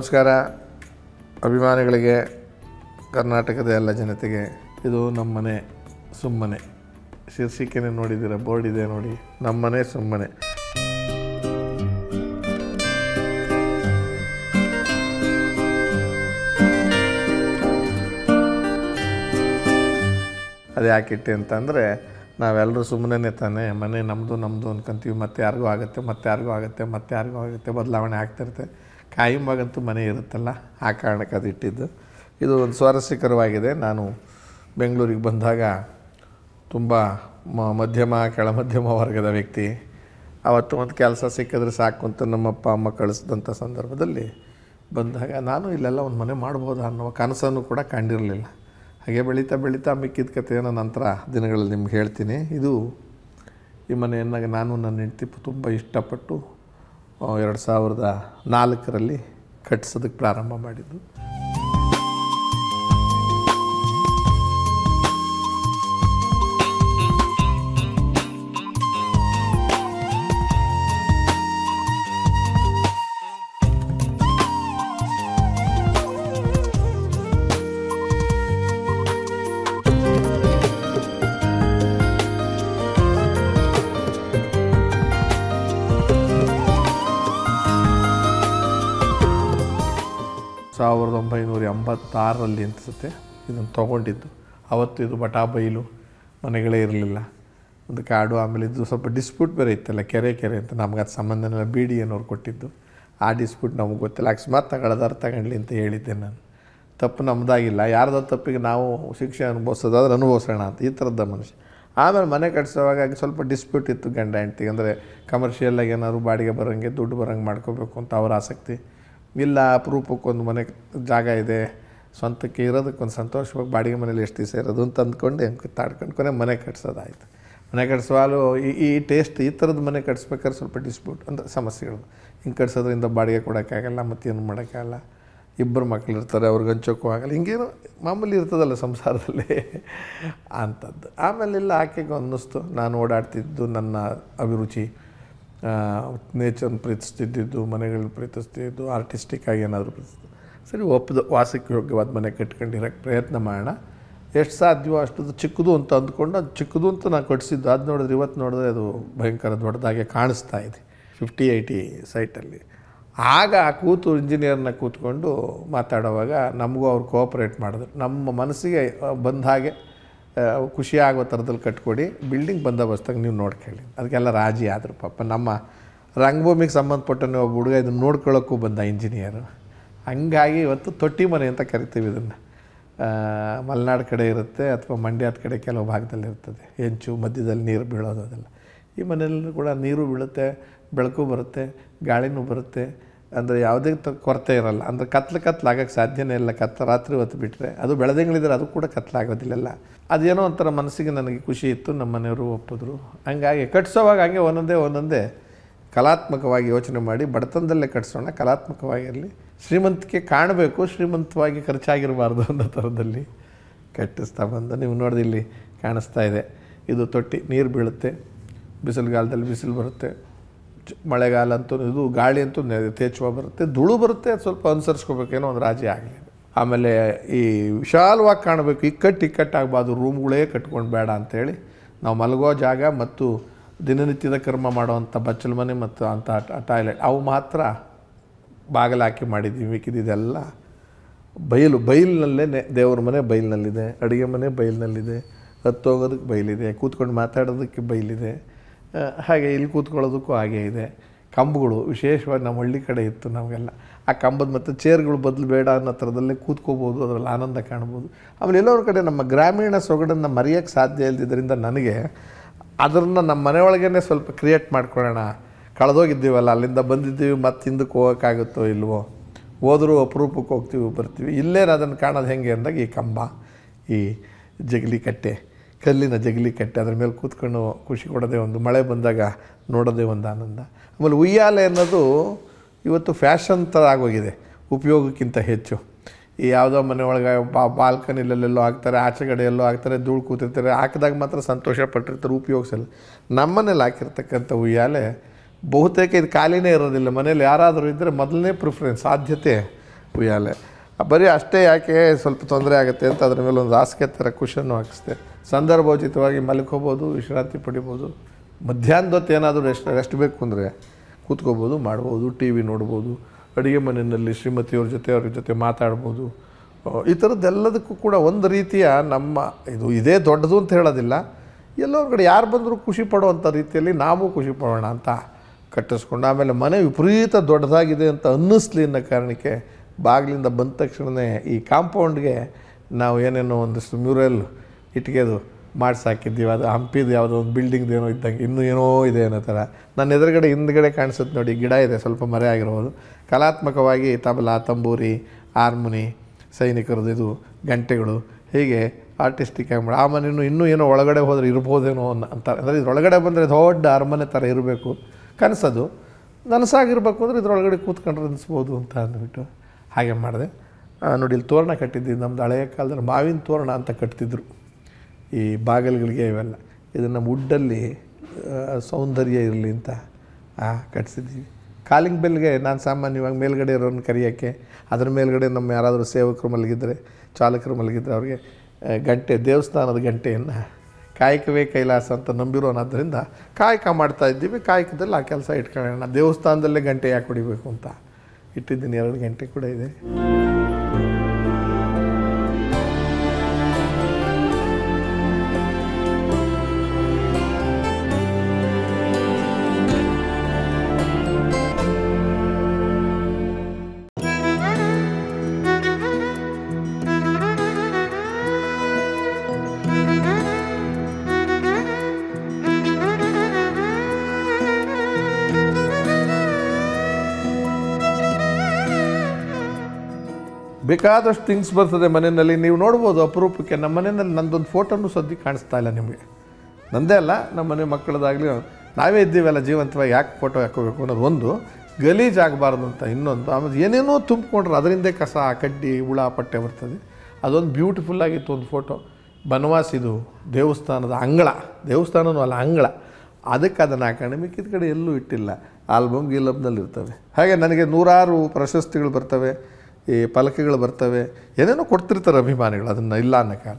ನಮಸ್ಕಾರ. ಅಭಿಮಾನಿಗಳಿಗೆ ಕರ್ನಾಟಕದ ಎಲ್ಲ ಜನತೆಗೆ ಇದು ನಮ್ಮನೆ ಸುಮ್ಮನೆ. ಶೀರ್ಷಿಕೆನೇ ನೋಡಿದ್ದೀರ? ಬೋರ್ಡ್ ಇದೆ ನೋಡಿ. ನಮ್ಮನೆ ಸುಮ್ಮನೆ. ಅದು ಯಾಕಿಟ್ಟೆ ಅಂತಂದರೆ ನಾವೆಲ್ಲರೂ ಸುಮ್ಮನೆ ತಾನೆ, ಮನೆ ನಮ್ಮದು ನಮ್ಮದು ಅನ್ಕೊಂತೀವಿ. ಮತ್ತೆ ಯಾರಿಗೂ ಆಗುತ್ತೆ, ಮತ್ತೆ ಯಾರಿಗೂ ಆಗುತ್ತೆ, ಮತ್ತೆ ಯಾರಿಗೂ ಆಗುತ್ತೆ, ಬದಲಾವಣೆ ಆಗ್ತಿರುತ್ತೆ ಕಾಯಂಬಾಗಂತೂ ಮನೆ ಇರುತ್ತಲ್ಲ, ಆ ಕಾರಣಕ್ಕೆ ಅದು ಇಟ್ಟಿದ್ದು. ಇದು ಒಂದು ಸ್ವಾರಸ್ಯಕರವಾಗಿದೆ. ನಾನು ಬೆಂಗಳೂರಿಗೆ ಬಂದಾಗ ತುಂಬ ಮಧ್ಯಮ ಕೆಳ ಮಧ್ಯಮ ವರ್ಗದ ವ್ಯಕ್ತಿ. ಅವತ್ತು ಒಂದು ಕೆಲಸ ಸಿಕ್ಕಿದ್ರೆ ಸಾಕು ಅಂತ ನಮ್ಮಪ್ಪ, ಅಮ್ಮ ಕಳಿಸಿದಂಥ ಸಂದರ್ಭದಲ್ಲಿ ಬಂದಾಗ ನಾನು ಇಲ್ಲೆಲ್ಲ ಒಂದು ಮನೆ ಮಾಡ್ಬೋದಾ ಅನ್ನೋ ಕನಸನ್ನು ಕೂಡ ಕಂಡಿರಲಿಲ್ಲ. ಹಾಗೆ ಬೆಳೀತಾ ಬೆಳೀತಾ ಮಿಕ್ಕಿದ ಕಥೆಯನ್ನು ನಂತರ ದಿನಗಳಲ್ಲಿ ನಿಮ್ಗೆ ಹೇಳ್ತೀನಿ. ಇದು ಈ ಮನೆಯನ್ನು ನಾನು ನನ್ನ ಹೆಂಡತಿ ತುಂಬ ಇಷ್ಟಪಟ್ಟು ಎರಡು ಸಾವಿರದ ನಾಲ್ಕರಲ್ಲಿ ಕಟ್ಟಿಸೋದಕ್ಕೆ ಪ್ರಾರಂಭ ಮಾಡಿದ್ದು. ಸಾವಿರದ ಒಂಬೈನೂರ ಎಂಬತ್ತಾರರಲ್ಲಿ ಅನಿಸುತ್ತೆ ಇದನ್ನು ತೊಗೊಂಡಿದ್ದು. ಅವತ್ತು ಇದು ಬಟಾ ಬೈಲು ಮನೆಗಳೇ ಇರಲಿಲ್ಲ. ಒಂದು ಕಾಡು ಆಮೇಲೆ ಇದು ಸ್ವಲ್ಪ ಡಿಸ್ಪ್ಯೂಟ್ ಬೇರೆ ಇತ್ತಲ್ಲ, ಕೆರೆ ಕೆರೆ ಅಂತ ನಮ್ಗೆ ಅದು ಸಂಬಂಧನೆಲ್ಲ ಬಿ ಡಿ ಕೊಟ್ಟಿದ್ದು. ಆ ಡಿಸ್ಪ್ಯೂಟ್ ನಮಗೆ ಗೊತ್ತಿಲ್ಲ. ಅಕಸ್ಮಾತ್ ತಗೊಳ್ಳೋದಾರು ತಗೊಳ್ಳಿ ಅಂತ ಹೇಳಿದ್ದೆ ನಾನು. ತಪ್ಪು ನಮ್ಮದಾಗಿಲ್ಲ ಯಾರ್ದ ತಪ್ಪಿಗೆ ನಾವು ಶಿಕ್ಷೆ ಅನುಭವಿಸೋದಾದ್ರೆ ಅನುಭವಿಸೋಣ ಅಂತ. ಈ ಥರದ ಮನುಷ್ಯ. ಆಮೇಲೆ ಮನೆ ಕಟ್ಸೋವಾಗ ಸ್ವಲ್ಪ ಡಿಸ್ಪ್ಯೂಟ್ ಇತ್ತು ಗಂಡ ಹೆಂಡ್ತಿಗೆ. ಅಂದರೆ ಕಮರ್ಷಿಯಲ್ಲಾಗಿ ಏನಾದ್ರು ಬಾಡಿಗೆ ಬರೋಂಗೆ ದುಡ್ಡು ಬರೋಂಗೆ ಮಾಡ್ಕೋಬೇಕು ಅಂತ ಅವ್ರ ಆಸಕ್ತಿ. ಇಲ್ಲ, ಅಪರೂಪಕ್ಕೊಂದು ಮನೆ, ಜಾಗ ಇದೆ. ಸ್ವಂತಕ್ಕೆ ಇರೋದಕ್ಕೊಂದು ಸಂತೋಷವಾಗಿ ಬಾಡಿಗೆ ಮನೇಲಿ ಎಷ್ಟು ದಿವಸ ಇರೋದು ಅಂತ ಅಂದ್ಕೊಂಡು, ತಾಡ್ಕೊಂಡು ಕೊನೆ ಮನೆ ಕಟ್ಸೋದಾಯ್ತು. ಮನೆ ಕಟ್ಸುವಾಲು ಈ ಈ ಟೇಸ್ಟ್ ಈ ಥರದ ಮನೆ ಕಟ್ಸ್ಬೇಕಾದ್ರೆ ಸ್ವಲ್ಪ ಡಿಸ್ಪ್ಯೂಟ್ ಅಂದರೆ ಸಮಸ್ಯೆಗಳು. ಹಿಂಗೆ ಕಟ್ಸೋದ್ರಿಂದ ಬಾಡಿಗೆ ಕೊಡೋಕ್ಕಾಗಲ್ಲ, ಮತ್ತೇನು ಮಾಡೋಕ್ಕಾಗಲ್ಲ. ಇಬ್ಬರು ಮಕ್ಳು ಇರ್ತಾರೆ, ಅವ್ರಿಗೆ ಹಂಚೋಕ್ಕೂ ಆಗಲ್ಲ. ಹಿಂಗೇನು ಮಾಮೂಲಿ ಇರ್ತದಲ್ಲ ಸಂಸಾರದಲ್ಲಿ ಅಂಥದ್ದು. ಆಮೇಲೆಲ್ಲ, ಆಕೆಗೆ ಅನ್ನಿಸ್ತು. ನಾನು ಓಡಾಡ್ತಿದ್ದು ನನ್ನ ಅಭಿರುಚಿ. ನೇಚರ್ನ ಪ್ರೀತಿಸ್ತಿದ್ದು ಮನೆಗಳನ್ನ ಪ್ರೀತಿಸ್ತಿದ್ದು ಆರ್ಟಿಸ್ಟಿಕ್ಕಾಗಿ ಏನಾದರೂ ಪ್ರೀತಿಸ್ತು ಸರಿ ಒಪ್ಪದು ವಾಸಕ್ಕೆ ಯೋಗ್ಯವಾದ ಮನೆ ಕಟ್ಕೊಂಡಿರೋಕ್ಕೆ ಪ್ರಯತ್ನ ಮಾಡೋಣ. ಎಷ್ಟು ಸಾಧ್ಯವೋ ಅಷ್ಟು ಚಿಕ್ಕದು ಅಂತ ಅಂದ್ಕೊಂಡು ಅದು ಚಿಕ್ಕದು ಅಂತ ನಾನು ಕಟ್ಟಿಸಿದ್ದು ಅದು ನೋಡಿದ್ರೆ ಇವತ್ತು ನೋಡಿದ್ರೆ ಅದು ಭಯಂಕರ ದೊಡ್ಡದಾಗೆ ಕಾಣಿಸ್ತಾ ಇದೆ. ಫಿಫ್ಟಿ ಏಯ್ಟಿ ಸೈಟಲ್ಲಿ. ಆಗ ಆ ಕೂತು ಇಂಜಿನಿಯರ್ನ ಕೂತ್ಕೊಂಡು ಮಾತಾಡೋವಾಗ ನಮಗೂ ಅವ್ರು ಕೋಆಪ್ರೇಟ್ ಮಾಡಿದ್ರು. ನಮ್ಮ ಮನಸ್ಸಿಗೆ ಬಂದ ಹಾಗೆ ಆ, ಖುಷಿ ಆಗೋ ಥರದಲ್ಲಿ ಕಟ್ಕೊಡಿ. ಬಿಲ್ಡಿಂಗ್ ಬಂದೋಬಸ್ತಾಗ ನೀವು ನೋಡ್ಕೊಳ್ಳಿ. ಅದಕ್ಕೆಲ್ಲ ರಾಜಿ ಆದರು ಪಾಪ. ನಮ್ಮ ರಂಗಭೂಮಿಗೆ ಸಂಬಂಧಪಟ್ಟ ಒಬ್ಬ ಹುಡುಗ ಇದನ್ನು ನೋಡ್ಕೊಳ್ಳೋಕ್ಕೂ ಬಂದ ಇಂಜಿನಿಯರು. ಹಂಗಾಗಿ ಇವತ್ತು ತೊಟ್ಟಿ ಮನೆ ಅಂತ ಕರಿತೀವಿ ಇದನ್ನು. ಮಲೆನಾಡು ಕಡೆ ಇರುತ್ತೆ ಅಥವಾ ಮಂಡ್ಯದ ಕಡೆ ಕೆಲವು ಭಾಗದಲ್ಲಿ ಇರ್ತದೆ. ಹೆಂಚು ಮಧ್ಯದಲ್ಲಿ ನೀರು ಬೀಳೋದು ಅದೆಲ್ಲ. ಈ ಮನೆಯಲ್ಲೂ ಕೂಡ ನೀರು ಬೀಳುತ್ತೆ ಬೆಳಕು ಬರುತ್ತೆ ಗಾಳಿನೂ ಬರುತ್ತೆ. ಅಂದರೆ ಯಾವುದೇ ಕೊರತೆ ಇರಲ್ಲ. ಅಂದರೆ ಕತ್ಲು ಕತ್ಲು ಆಗೋಕ್ಕೆ ಸಾಧ್ಯನೇ ಇಲ್ಲ. ಕತ್ತ ರಾತ್ರಿ ಹೊತ್ತು ಬಿಟ್ಟರೆ ಅದು ಬೆಳೆದಂಗಳಿದ್ರೆ ಅದು ಕೂಡ ಕತ್ಲಾಗೋದಿಲ್ಲ ಅದೇನೋ ಒಂಥರ ಮನಸ್ಸಿಗೆ ನನಗೆ ಖುಷಿ ಇತ್ತು. ನಮ್ಮ ಮನೆಯವರು ಒಪ್ಪಿದ್ರು. ಹಂಗಾಗಿ ಕಟ್ಸೋವಾಗ ಹಂಗೆ ಒಂದೊಂದೇ ಒಂದೊಂದೇ ಕಲಾತ್ಮಕವಾಗಿ ಯೋಚನೆ ಮಾಡಿ ಬಡತನದಲ್ಲೇ ಕಟ್ಸೋಣ, ಕಲಾತ್ಮಕವಾಗಿರಲಿ. ಶ್ರೀಮಂತಿಕೆ ಕಾಣಬೇಕು. ಶ್ರೀಮಂತವಾಗಿ ಖರ್ಚಾಗಿರಬಾರ್ದು ಅನ್ನೋ ಥರದಲ್ಲಿ ಕಟ್ಟಿಸ್ತಾ ಬಂದು. ನೀವು ನೋಡಿದ್ರೆ ಇಲ್ಲಿ ಕಾಣಿಸ್ತಾ ಇದೆ. ಇದು ತೊಟ್ಟಿ, ನೀರು ಬೀಳುತ್ತೆ. ಬಿಸಿಲುಗಾಲದಲ್ಲಿ ಬಿಸಿಲು ಬರುತ್ತೆ. ಮಳೆಗಾಲ ಅಂತೂ ಇದು ಗಾಳಿ ಅಂತೂ ಯಥೇಚ್ಛವ ಬರುತ್ತೆ, ಧೂಳು ಬರುತ್ತೆ, ಅದು ಸ್ವಲ್ಪ ಅನುಸರಿಸ್ಕೋಬೇಕೇನೋ ಒಂದು ರಾಜಿ ಆಗಲಿ ಆಮೇಲೆ ಈ ವಿಶಾಲವಾಗಿ ಕಾಣಬೇಕು, ಇಕ್ಕಟ್ಟು ಇಕ್ಕಟ್ಟಾಗಬಾರ್ದು, ರೂಮ್ಗಳೇ ಕಟ್ಕೊಂಡು ಬೇಡ ಅಂತೇಳಿ ನಾವು ಮಲಗೋ ಜಾಗ ಮತ್ತು ದಿನನಿತ್ಯದ ಕರ್ಮ ಮಾಡುವಂಥ ಬಚ್ಚಲು ಮನೆ ಮತ್ತು ಅಂಥ ಟಾಯ್ಲೆಟ್, ಅವು ಮಾತ್ರ ಬಾಗಿಲು ಹಾಕಿ ಮಾಡಿದ್ದೀವಿ ಇದೆಲ್ಲ. ಬಯಲು ಬೈಲಿನಲ್ಲೇ ದೇವ್ರ ಮನೆ ಬೈಲಿನಲ್ಲಿದೆ, ಅಡುಗೆ ಮನೆ ಬೈಲಿನಲ್ಲಿದೆ ಹತ್ತೋಗೋದಕ್ಕೆ ಬೈಲಿದೆ, ಕೂತ್ಕೊಂಡು ಮಾತಾಡೋದಕ್ಕೆ ಬೈಲಿದೆ. ಹಾಗೆ ಇಲ್ಲಿ ಕೂತ್ಕೊಳ್ಳೋದಕ್ಕೂ ಹಾಗೆ ಇದೆ. ಕಂಬಗಳು, ವಿಶೇಷವಾಗಿ ನಮ್ಮ ಹಳ್ಳಿ ಕಡೆ ಇತ್ತು ನಮಗೆಲ್ಲ. ಆ ಕಂಬದ ಮತ್ತು ಚೇರ್ಗಳು ಬದಲು ಬೇಡ ಅನ್ನೋ ಥರದಲ್ಲೇ ಕೂತ್ಕೋಬೋದು, ಅದರಲ್ಲಿ ಆನಂದ ಕಾಣ್ಬೋದು. ಆಮೇಲೆ ಎಲ್ಲರ ಕಡೆ ನಮ್ಮ ಗ್ರಾಮೀಣ ಸೊಗಡನ್ನು ಮರೆಯೋಕ್ಕೆ ಸಾಧ್ಯ ಇಲ್ಲದಿದ್ದರಿಂದ ನನಗೆ ಅದನ್ನು ನಮ್ಮ ಮನೆಯೊಳಗೇ ಸ್ವಲ್ಪ ಕ್ರಿಯೇಟ್ ಮಾಡ್ಕೊಳ್ಳೋಣ. ಕಳೆದೋಗಿದ್ದೀವಲ್ಲ, ಅಲ್ಲಿಂದ ಬಂದಿದ್ದೀವಿ, ಮತ್ತೆ ಹಿಂದಕ್ಕೆ ಹೋಗೋಕ್ಕಾಗುತ್ತೋ ಇಲ್ವೋ? ಹೋದರೂ ಅಪರೂಪಕ್ಕೆ ಹೋಗ್ತೀವಿ, ಬರ್ತೀವಿ. ಇಲ್ಲೇನು ಅದನ್ನು ಕಾಣೋದು ಹೆಂಗೆ ಅಂದಾಗ ಈ ಕಂಬ, ಈ ಜಗಲಿ ಕಟ್ಟೆ ಕಲ್ಲಿನ ಜಗಲಿ ಕಟ್ಟೆ ಅದ್ರ ಮೇಲೆ ಕೂತ್ಕೊಂಡು ಖುಷಿ ಕೊಡೋದೇ ಒಂದು ಮಳೆ ಬಂದಾಗ ನೋಡೋದೇ ಒಂದು ಆನಂದ. ಆಮೇಲೆ ಉಯ್ಯಾಲೆ ಅನ್ನೋದು ಇವತ್ತು ಫ್ಯಾಷನ್ ಥರ ಆಗೋಗಿದೆ, ಉಪಯೋಗಕ್ಕಿಂತ ಹೆಚ್ಚು. ಈ ಯಾವುದೋ ಮನೆ ಒಳಗೆ ಬಾ ಬಾಲ್ಕನಿಲೆಲ್ಲೆಲ್ಲೋ ಹಾಕ್ತಾರೆ ಆಚೆಗಡೆ ಎಲ್ಲೋ ಹಾಕ್ತಾರೆ, ಧೂಳು ಕೂತಿರ್ತಾರೆ, ಹಾಕಿದಾಗ ಮಾತ್ರ ಸಂತೋಷ ಪಟ್ಟಿರ್ತಾರೆ, ಉಪಯೋಗಿಸಲ್ಲ. ನಮ್ಮನೇಲಿ ಹಾಕಿರ್ತಕ್ಕಂಥ ಉಯ್ಯಾಲೆ ಬಹುತೇಕ ಇದು ಖಾಲಿನೇ ಇರೋದಿಲ್ಲ. ಮನೇಲಿ ಯಾರಾದರೂ ಇದ್ದರೆ ಮೊದಲನೇ ಪ್ರಿಫರೆನ್ಸ್ ಆದ್ಯತೆ ಉಯ್ಯಾಲೆ. ಬರೀ ಅಷ್ಟೇ ಯಾಕೆ ಸ್ವಲ್ಪ ತೊಂದರೆ ಆಗುತ್ತೆ ಅಂತ ಅದ್ರ ಮೇಲೆ ಒಂದು ಹಾಸಿಗೆ ಥರ ಖುಷಿಯನ್ನು ಹಾಕಿಸ್ದೆ. ಸಂದರ್ಭೋಚಿತವಾಗಿ ಮಲ್ಕೋಬೋದು ವಿಶ್ರಾಂತಿ ಪಡಿಬೋದು, ಮಧ್ಯಾಹ್ನದೊತ್ತು ಏನಾದರೂ ರೆಸ್ಟ್ ರೆಸ್ಟ್ ಬೇಕು ಅಂದರೆ ಕೂತ್ಕೋಬೋದು, ಮಾಡ್ಬೋದು ಟಿ ವಿ ನೋಡ್ಬೋದು, ಅಡುಗೆ ಮನೆಯಲ್ಲಿ ಶ್ರೀಮತಿಯವ್ರ ಜೊತೆ ಅವ್ರ ಜೊತೆ ಮಾತಾಡ್ಬೋದು. ಈ ಥರದ್ದೆಲ್ಲದಕ್ಕೂ ಕೂಡ ಒಂದು ರೀತಿಯ ನಮ್ಮ ಇದು ಇದೇ ದೊಡ್ಡದು ಅಂತ ಹೇಳೋದಿಲ್ಲ. ಎಲ್ಲೋ ಕಡೆ ಯಾರು ಬಂದರೂ ಖುಷಿ ಪಡುವಂಥ ರೀತಿಯಲ್ಲಿ ನಾವು ಖುಷಿ ಪಡೋಣ ಅಂತ ಕಟ್ಟಿಸ್ಕೊಂಡು, ಆಮೇಲೆ ಮನೆ ವಿಪರೀತ ದೊಡ್ಡದಾಗಿದೆ ಅಂತ ಅನ್ನಿಸ್ಲಿ ಅನ್ನೋ ಕಾರಣಕ್ಕೆ ಬಾಗಿಲಿಂದ ಬಂದ ತಕ್ಷಣವೇ ಈ ಕಾಂಪೌಂಡ್ಗೆ ನಾವು ಏನೇನೋ ಒಂದಿಷ್ಟು ಮ್ಯೂರಲ್ ಇಟ್ಗೆದು ಮಾಡಿ ಹಾಕಿದ್ದೀವಿ ಅದು ಹಂಪಿದು ಯಾವುದೋ ಒಂದು ಬಿಲ್ಡಿಂಗ್ದು ಏನೋ ಇದ್ದಂಗೆ, ಇನ್ನೂ ಏನೋ ಇದೆ ಅನ್ನೋ ಥರ. ನನ್ನ ಎದುರುಗಡೆ ಹಿಂದ್ಗಡೆ ಕಾಣಿಸುತ್ತೆ ನೋಡಿ, ಗಿಡ ಇದೆ, ಸ್ವಲ್ಪ ಮರೆ ಆಗಿರ್ಬೋದು. ಕಲಾತ್ಮಕವಾಗಿ ತಬಲಾ, ತಂಬೂರಿ, ಹಾರ್ಮೋನಿ, ಸೈನಿಕರದ್ದು ಇದು, ಗಂಟೆಗಳು, ಹೀಗೆ ಆರ್ಟಿಸ್ಟಿಕ್ ಆಗಿ ಆ ಮನೆಯೂ ಇನ್ನೂ ಏನೋ ಒಳಗಡೆ ಹೋದರೆ ಇರ್ಬೋದೇನೋ ಅನ್ನೋ ಅಂತಾರೆ. ಅಂದರೆ ಇದ್ರೊಳಗಡೆ ಬಂದರೆ ದೊಡ್ಡ ಅರಮನೆ ಥರ ಇರಬೇಕು ಕನಸದು. ನನಸಾಗಿರ್ಬೇಕು ಅಂದರೆ ಇದ್ರೊಳಗಡೆ ಕೂತ್ಕೊಂಡ್ರೆ ಅನಿಸ್ಬೋದು ಅಂತ ಅಂದ್ಬಿಟ್ಟು ಹಾಗೆ ಮಾಡಿದೆ. ನೋಡಿ, ಇಲ್ಲಿ ತೋರಣ ಕಟ್ಟಿದ್ದೀವಿ. ನಮ್ಮದು ಹಳೆಯ ಕಾಲದಲ್ಲಿ ಮಾವಿನ ತೋರಣ ಅಂತ ಕಟ್ತಿದ್ರು. ಈ ಬಾಗಿಲುಗಳಿಗೆ ಇವೆಲ್ಲ. ಇದನ್ನು ವುಡ್ಡಲ್ಲಿ ಸೌಂದರ್ಯ ಇರಲಿ ಅಂತ ಕಟ್ಸಿದ್ದೀವಿ. ಕಾಲಿಂಗ್ ಬೆಲ್ಗೆ ನಾನು ಸಾಮಾನ್ಯವಾಗಿ ಮೇಲ್ಗಡೆ ಇರೋನ್ನ ಕರೆಯೋಕ್ಕೆ, ಅದ್ರ ಮೇಲ್ಗಡೆ ನಮ್ಮ ಯಾರಾದರೂ ಸೇವಕರು ಮಲಗಿದ್ರೆ, ಚಾಲಕರು ಮಲಗಿದ್ರೆ ಅವ್ರಿಗೆ ಗಂಟೆ, ದೇವಸ್ಥಾನದ ಗಂಟೆಯನ್ನು ಕಾಯಕವೇ ಕೈಲಾಸ ಅಂತ ನಂಬಿರೋನಾದ್ದರಿಂದ ಕಾಯಕ ಮಾಡ್ತಾ ಇದ್ದೀವಿ. ಕಾಯಕದಲ್ಲಿ ಆ ಕೆಲಸ ಇಟ್ಕೊಳ್ಳೋಣ. ದೇವಸ್ಥಾನದಲ್ಲೇ ಗಂಟೆ ಯಾಕೆ ಹೊಡಿಬೇಕು ಅಂತ. ಇಟ್ಟಿದ್ದೀನಿ ಎರಡು ಗಂಟೆ ಕೂಡ ಇದೆ. ಬೇಕಾದಷ್ಟು ಥಿಂಗ್ಸ್ ಬರ್ತದೆ ಮನೆಯಲ್ಲಿ. ನೀವು ನೋಡ್ಬೋದು ಅಪರೂಪಕ್ಕೆ. ನಮ್ಮ ಮನೆಯಲ್ಲಿ ನಂದೊಂದು ಫೋಟೋನು ಸದ್ಯ ಕಾಣಿಸ್ತಾ ಇಲ್ಲ ನಿಮಗೆ. ನಂದೇ ಅಲ್ಲ, ನಮ್ಮ ಮನೆ ಮಕ್ಕಳದಾಗಲಿ ನಾವೇ ಇದ್ದೀವಲ್ಲ ಜೀವಂತವಾಗಿ, ಯಾಕೆ ಫೋಟೋ ಹಾಕೋಬೇಕು ಅನ್ನೋದು ಒಂದು. ಗಲೀಜಾಗಬಾರ್ದು ಅಂತ ಇನ್ನೊಂದು. ಆಮೇಲೆ ಏನೇನೋ ತುಂಬಿಕೊಂಡ್ರೆ, ಅದರಿಂದೇ ಕಸ, ಕಡ್ಡಿ, ಹುಳ, ಪಟ್ಟೆ ಬರ್ತದೆ. ಅದೊಂದು ಬ್ಯೂಟಿಫುಲ್ ಆಗಿತ್ತು ಒಂದು ಫೋಟೋ ಬನವಾಸಿದು ದೇವಸ್ಥಾನದ ಅಂಗಳ. ದೇವಸ್ಥಾನವೂ ಅಲ್ಲ, ಅಂಗಳ. ಅದಕ್ಕೆ ಅದನ್ನು ಹಾಕೊಂಡು ಮಿಕ್ಕಿದ ಕಡೆ ಎಲ್ಲೂ ಇಟ್ಟಿಲ್ಲ. ಆಲ್ಬಮ್ ಗೀಲಬ್ನಲ್ಲಿ ಇರ್ತವೆ. ಹಾಗೆ ನನಗೆ ನೂರಾರು ಪ್ರಶಸ್ತಿಗಳು ಬರ್ತವೆ. ಈ ಫಲಕಗಳು ಬರ್ತವೆ. ಏನೇನೋ ಕೊಡ್ತಿರ್ತಾರೆ ಅಭಿಮಾನಿಗಳು ಅದನ್ನು ಇಲ್ಲ ಅನ್ನೋ ಕಾಲ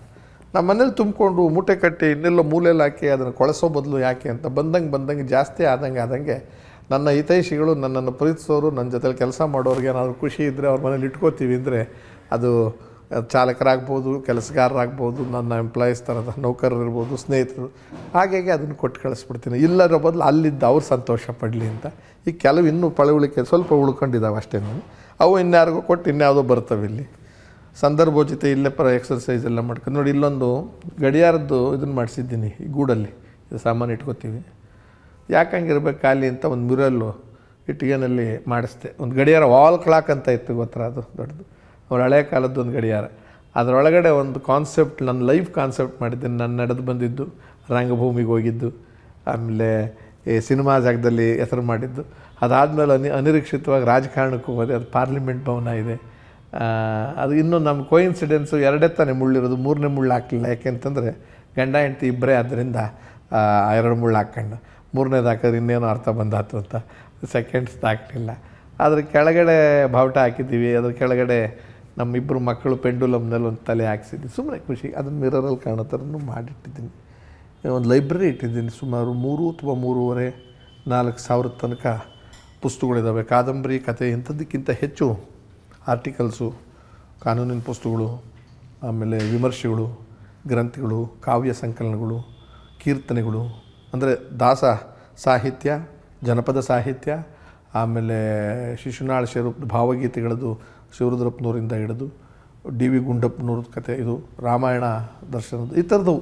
ನಮ್ಮ ಮನೇಲಿ ತುಂಬಿಕೊಂಡು ಮೂಟೆ ಕಟ್ಟಿ ಇನ್ನೆಲ್ಲೋ ಮೂಲೆಯಲ್ಲಿ ಹಾಕಿ ಅದನ್ನು ಕೊಳೆಸೋ ಬದಲು ಯಾಕೆ ಅಂತ ಬಂದಂಗೆ ಬಂದಂಗೆ ಜಾಸ್ತಿ ಆದಂಗೆ ಆದಂಗೆ ನನ್ನ ಹಿತೈಷಿಗಳು ನನ್ನನ್ನು ಪ್ರೀತಿಸೋರು, ನನ್ನ ಜೊತೆಲಿ ಕೆಲಸ ಮಾಡೋರಿಗೆ ಏನಾದರೂ ಖುಷಿ ಇದ್ದರೆ ಅವ್ರ ಮನೇಲಿ ಇಟ್ಕೋತೀವಿ ಅಂದರೆ ಅದು ಚಾಲಕರಾಗ್ಬೋದು, ಕೆಲಸಗಾರರಾಗ್ಬೋದು, ನನ್ನ ಎಂಪ್ಲಾಯೀಸ್ ಥರದ ನೌಕರರಿರ್ಬೋದು, ಸ್ನೇಹಿತರು. ಹಾಗಾಗಿ ಅದನ್ನು ಕೊಟ್ಟು ಕಳಿಸ್ಬಿಡ್ತೀನಿ. ಇಲ್ಲರ ಬದಲು ಅಲ್ಲಿದ್ದ ಅವ್ರು ಸಂತೋಷ ಪಡಲಿ ಅಂತ. ಈ ಕೆಲವು ಇನ್ನೂ ಪಳವಳಿಕೆ ಸ್ವಲ್ಪ ಉಳ್ಕೊಂಡಿದ್ದಾವೆ ಅಷ್ಟೇ ನಾನು. ಅವು ಇನ್ಯಾರಿಗೂ ಕೊಟ್ಟು ಇನ್ಯಾವುದೋ ಬರ್ತವೆ ಇಲ್ಲಿ. ಸಂದರ್ಭೋಚಿತ ಇಲ್ಲೇ ಪರ ಎಕ್ಸರ್ಸೈಸ್ ಎಲ್ಲ ಮಾಡ್ಕೊಂಡು ನೋಡಿ, ಇಲ್ಲೊಂದು ಗಡಿಯಾರದ್ದು ಇದನ್ನು ಮಾಡಿಸಿದ್ದೀನಿ ಈ ಗೂಡಲ್ಲಿ. ಇದು ಸಾಮಾನು ಇಟ್ಕೋತೀವಿ. ಯಾಕೆ ಹಂಗಿರ್ಬೇಕು ಖಾಲಿ ಅಂತ ಒಂದು ಮಿರಲ್ಲು ಇಟ್ಟಿಗೆನಲ್ಲಿ ಮಾಡಿಸ್ದೆ. ಒಂದು ಗಡಿಯಾರ ವಾಲ್ ಕ್ಲಾಕ್ ಅಂತ ಇತ್ತು ಗೊತ್ತರ ಅದು? ದೊಡ್ಡದು. ಅವ್ರ ಹಳೆ ಕಾಲದ್ದು ಒಂದು ಗಡಿಯಾರ. ಅದರೊಳಗಡೆ ಒಂದು ಕಾನ್ಸೆಪ್ಟ್ ನನ್ನ ಲೈಫ್ ಕಾನ್ಸೆಪ್ಟ್ ಮಾಡಿದ್ದೀನಿ. ನಾನು ನಡೆದು ಬಂದಿದ್ದು, ರಂಗಭೂಮಿಗೆ ಹೋಗಿದ್ದು, ಆಮೇಲೆ ಈ ಸಿನಿಮಾ ಜಾಗದಲ್ಲಿ ಹೆಸರು ಮಾಡಿದ್ದು. ಅದಾದಮೇಲೆ ಅನಿ, ಅನಿರೀಕ್ಷಿತವಾಗಿ ರಾಜಕಾರಣಕ್ಕೂ ಹೋದೆ. ಅದು ಪಾರ್ಲಿಮೆಂಟ್ ಭವನ ಇದೆ. ಅದು ಇನ್ನೂ ನಮ್ಮ ಕೋಇನ್ಸಿಡೆನ್ಸು ಎರಡೇ ತಾನೇ ಮುಳ್ಳಿರೋದು, ಮೂರನೇ ಮುಳ್ಳು ಹಾಕಲಿಲ್ಲ. ಯಾಕೆಂತಂದರೆ ಗಂಡ, ಹೆಂಡತಿ ಇಬ್ಬರೇ ಆದ್ದರಿಂದ ಎರಡು ಮುಳ್ಳು ಹಾಕ್ಕೊಂಡು ಮೂರನೇದು ಹಾಕಿದ್ರೆ ಇನ್ನೇನೋ ಅರ್ಥ ಬಂದಾತು ಅಂತ. ಸೆಕೆಂಡ್ಸ್ ಹಾಕಲಿಲ್ಲ ಅದ್ರ ಕೆಳಗಡೆ ಬಾವುಟ ಹಾಕಿದ್ದೀವಿ. ಅದ್ರ ಕೆಳಗಡೆ ನಮ್ಮಿಬ್ಬರು ಮಕ್ಕಳು ಪೆಂಡುಲಮ್ನಲ್ಲಿ ಒಂದು ತಲೆ ಹಾಕ್ಸಿದ್ವಿ. ಸುಮ್ಮನೆ ಖುಷಿ. ಅದನ್ನು ಮಿರರಲ್ಲಿ ಕಾಣೋ ಥರನು ಮಾಡಿಟ್ಟಿದ್ದೀನಿ. ಒಂದು ಲೈಬ್ರರಿ ಇಟ್ಟಿದ್ದೀನಿ. ಸುಮಾರು ಮೂರು ಅಥವಾ ಮೂರುವರೆ, ನಾಲ್ಕು ಸಾವಿರದ ತನಕ ಪುಸ್ತಕಗಳಿದ್ದಾವೆ ಕಾದಂಬರಿ, ಕತೆ ಇಂಥದ್ದಕ್ಕಿಂತ ಹೆಚ್ಚು ಆರ್ಟಿಕಲ್ಸು, ಕಾನೂನಿನ ಪುಸ್ತಕಗಳು, ಆಮೇಲೆ ವಿಮರ್ಶೆಗಳು, ಗ್ರಂಥಗಳು, ಕಾವ್ಯ ಸಂಕಲನಗಳು, ಕೀರ್ತನೆಗಳು, ಅಂದರೆ ದಾಸ ಸಾಹಿತ್ಯ, ಜನಪದ ಸಾಹಿತ್ಯ, ಆಮೇಲೆ ಶಿಶುನಾಳ ಶಿವರೂಪ್ ಭಾವಗೀತೆಗಳದು ಶಿವರುದ್ರಪ್ಪನವರಿಂದ ಹಿಡಿದು ಡಿ ವಿ ಗುಂಡಪ್ಪನವ್ರದ್ದು ಕತೆ, ಇದು ರಾಮಾಯಣ ದರ್ಶನದ್ದು, ಈ ಥರದ್ದು